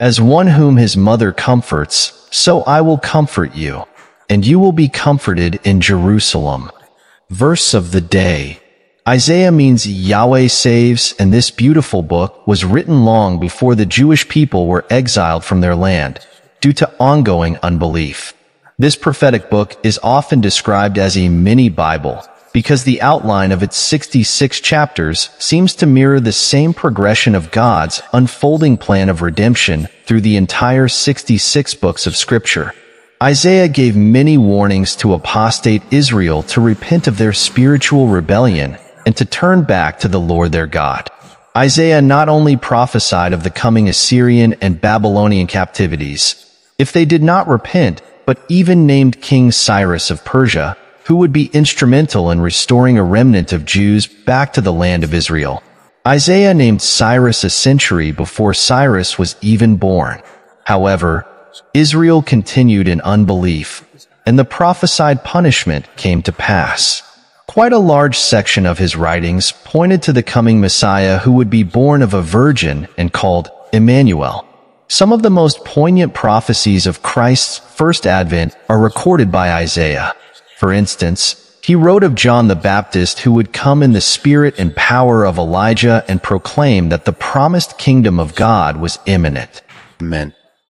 As one whom his mother comforts, so I will comfort you, and you will be comforted in Jerusalem. Verse of the day. Isaiah means Yahweh saves, and this beautiful book was written long before the Jewish people were exiled from their land due to ongoing unbelief. This prophetic book is often described as a mini Bible because the outline of its 66 chapters seems to mirror the same progression of God's unfolding plan of redemption through the entire 66 books of Scripture. Isaiah gave many warnings to apostate Israel to repent of their spiritual rebellion and to turn back to the Lord their God. Isaiah not only prophesied of the coming Assyrian and Babylonian captivities, if they did not repent, but even named King Cyrus of Persia, who would be instrumental in restoring a remnant of Jews back to the land of Israel. Isaiah named Cyrus a century before Cyrus was even born. However, Israel continued in unbelief, and the prophesied punishment came to pass. Quite a large section of his writings pointed to the coming Messiah who would be born of a virgin and called Emmanuel. Some of the most poignant prophecies of Christ's first advent are recorded by Isaiah. For instance, he wrote of John the Baptist who would come in the spirit and power of Elijah and proclaim that the promised kingdom of God was imminent. Amen.